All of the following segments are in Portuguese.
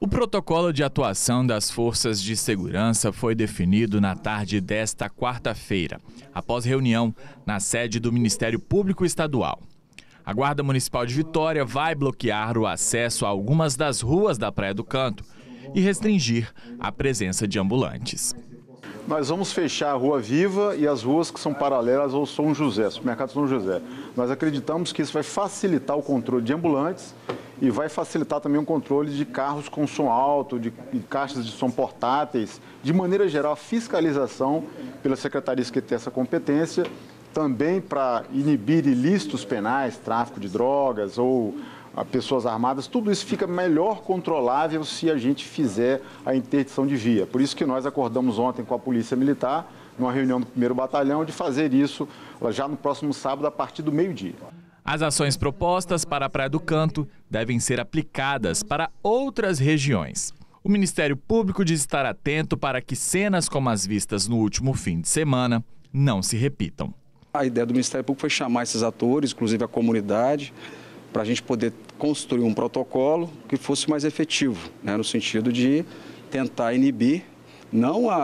O protocolo de atuação das forças de segurança foi definido na tarde desta quarta-feira, após reunião na sede do Ministério Público Estadual. A Guarda Municipal de Vitória vai bloquear o acesso a algumas das ruas da Praia do Canto e restringir a presença de ambulantes. Nós vamos fechar a Rua Viva e as ruas que são paralelas ao São José, supermercado São José. Nós acreditamos que isso vai facilitar o controle de ambulantes e vai facilitar também o controle de carros com som alto, de, de caixas de som portáteis, de maneira geral, a fiscalização pela secretaria que tem essa competência, também para inibir ilícitos penais, tráfico de drogas ou a pessoas armadas, tudo isso fica melhor controlável se a gente fizer a interdição de via. Por isso que nós acordamos ontem com a Polícia Militar, numa reunião do primeiro batalhão, de fazer isso já no próximo sábado, a partir do meio-dia. As ações propostas para a Praia do Canto devem ser aplicadas para outras regiões. O Ministério Público diz estar atento para que cenas como as vistas no último fim de semana não se repitam. A ideia do Ministério Público foi chamar esses atores, inclusive a comunidade, para a gente poder construir um protocolo que fosse mais efetivo, né, no sentido de tentar inibir não a,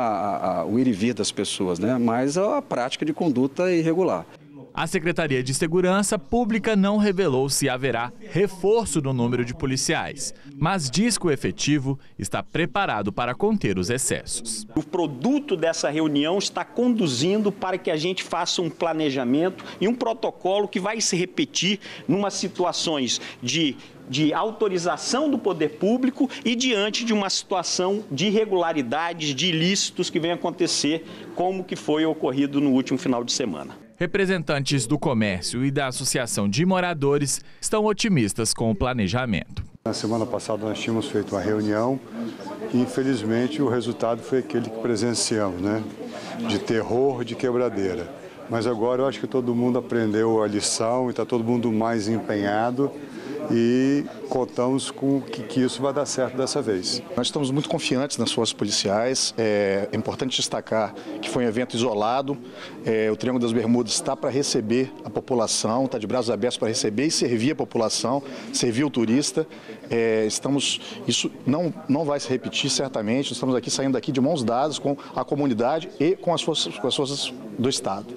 a, o ir e vir das pessoas, né, mas a prática de conduta irregular. A Secretaria de Segurança Pública não revelou se haverá reforço no número de policiais, mas diz que o efetivo está preparado para conter os excessos. O produto dessa reunião está conduzindo para que a gente faça um planejamento e um protocolo que vai se repetir numa situações de de autorização do poder público e diante de uma situação de irregularidades, de ilícitos que vem acontecer, como que foi ocorrido no último final de semana. Representantes do comércio e da Associação de Moradores estão otimistas com o planejamento. Na semana passada nós tínhamos feito uma reunião e infelizmente o resultado foi aquele que presenciamos, né? De terror, de quebradeira. Mas agora eu acho que todo mundo aprendeu a lição e está todo mundo mais empenhado e contamos com que, que, isso vai dar certo dessa vez. Nós estamos muito confiantes nas forças policiais. É, importante destacar que foi um evento isolado. É, o Triângulo das Bermudas está para receber a população, está de braços abertos para receber e servir a população, servir o turista. É, estamos, isso não, não vai se repetir certamente. Estamos aqui saindo daqui de mãos dadas com a comunidade e com as forças, com as forças do Estado.